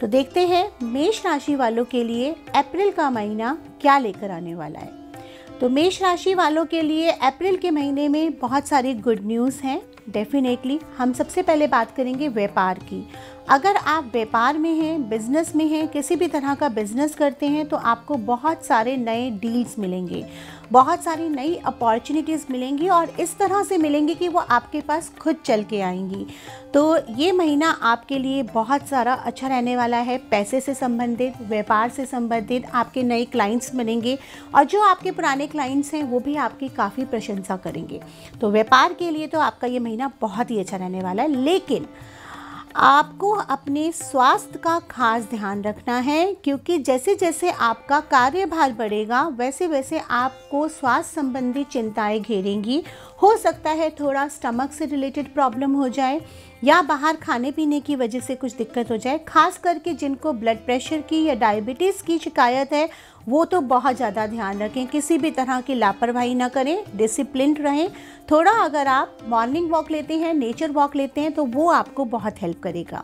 तो देखते हैं मेष राशि वालों के लिए अप्रैल का महीना क्या लेकर आने वाला है। तो मेष राशि वालों के लिए अप्रैल के महीने में बहुत सारी गुड न्यूज़ हैं। डेफिनेटली हम सबसे पहले बात करेंगे व्यापार की। अगर आप व्यापार में हैं बिज़नेस में हैं, किसी भी तरह का बिज़नेस करते हैं तो आपको बहुत सारे नए डील्स मिलेंगे। बहुत सारी नई अपॉर्चुनिटीज़ मिलेंगी और इस तरह से मिलेंगी कि वो आपके पास खुद चल के आएँगी। तो ये महीना आपके लिए बहुत सारा अच्छा रहने वाला है। पैसे से संबंधित, व्यापार से संबंधित आपके नए क्लाइंट्स मिलेंगे और जो आपके पुराने क्लाइंट्स हैं, वो भी आपकी काफ़ी प्रशंसा करेंगे। तो व्यापार के लिए तो आपका ये महीना बहुत ही अच्छा रहने वाला है। लेकिन आपको अपने स्वास्थ्य का खास ध्यान रखना है, क्योंकि जैसे जैसे आपका कार्यभार बढ़ेगा वैसे वैसे आपको स्वास्थ्य संबंधी चिंताएँ घेरेंगी। हो सकता है थोड़ा स्टमक से रिलेटेड प्रॉब्लम हो जाए, या बाहर खाने पीने की वजह से कुछ दिक्कत हो जाए, खास करके जिनको ब्लड प्रेशर की या डायबिटीज़ की शिकायत है वो तो बहुत ज़्यादा ध्यान रखें, किसी भी तरह की लापरवाही ना करें डिसिप्लिन रहें। थोड़ा अगर आप मॉर्निंग वॉक लेते हैं नेचर वॉक लेते हैं तो वो आपको बहुत हेल्प करेगा।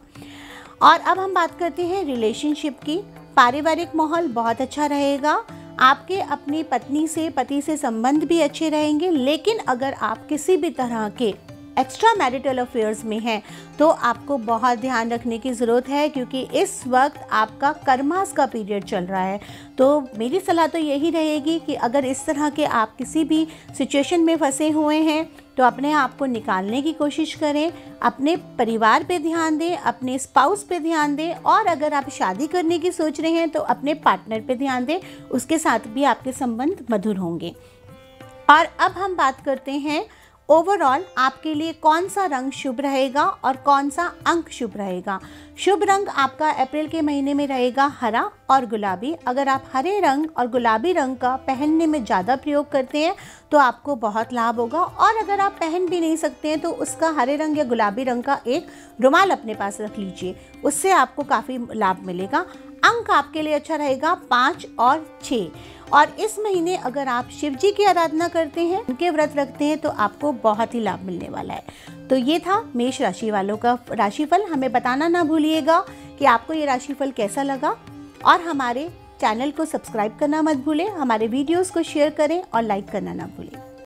और अब हम बात करते हैं रिलेशनशिप की। पारिवारिक माहौल बहुत अच्छा रहेगा। आपके अपनी पत्नी से, पति से संबंध भी अच्छे रहेंगे, लेकिन अगर आप किसी भी तरह के एक्स्ट्रा मैरिटल अफेयर्स में हैं। तो आपको बहुत ध्यान रखने की ज़रूरत है, क्योंकि इस वक्त आपका कर्मास का पीरियड चल रहा है। तो मेरी सलाह तो यही रहेगी कि अगर इस तरह के आप किसी भी सिचुएशन में फंसे हुए हैं तो अपने आप को निकालने की कोशिश करें, अपने परिवार पे ध्यान दें, अपने स्पाउस पे ध्यान दें, और अगर आप शादी करने की सोच रहे हैं तो अपने पार्टनर पे ध्यान दें, उसके साथ भी आपके संबंध मधुर होंगे। और अब हम बात करते हैं ओवरऑल आपके लिए कौन सा रंग शुभ रहेगा और कौन सा अंक शुभ रहेगा? शुभ रंग आपका अप्रैल के महीने में रहेगा हरा और गुलाबी। अगर आप हरे रंग और गुलाबी रंग का पहनने में ज़्यादा प्रयोग करते हैं तो आपको बहुत लाभ होगा। और अगर आप पहन भी नहीं सकते हैं तो उसका हरे रंग या गुलाबी रंग का एक रुमाल अपने पास रख लीजिए। उससे आपको काफ़ी लाभ मिलेगा। अंक आपके लिए अच्छा रहेगा पाँच और छः। और इस महीने अगर आप शिव जी की आराधना करते हैं, उनके व्रत रखते हैं तो आपको बहुत ही लाभ मिलने वाला है। तो ये था मेष राशि वालों का राशिफल। हमें बताना ना भूलिएगा कि आपको ये राशिफल कैसा लगा। और हमारे चैनल को सब्सक्राइब करना मत भूलें, हमारे वीडियोस को शेयर करें और लाइक करना ना भूलें।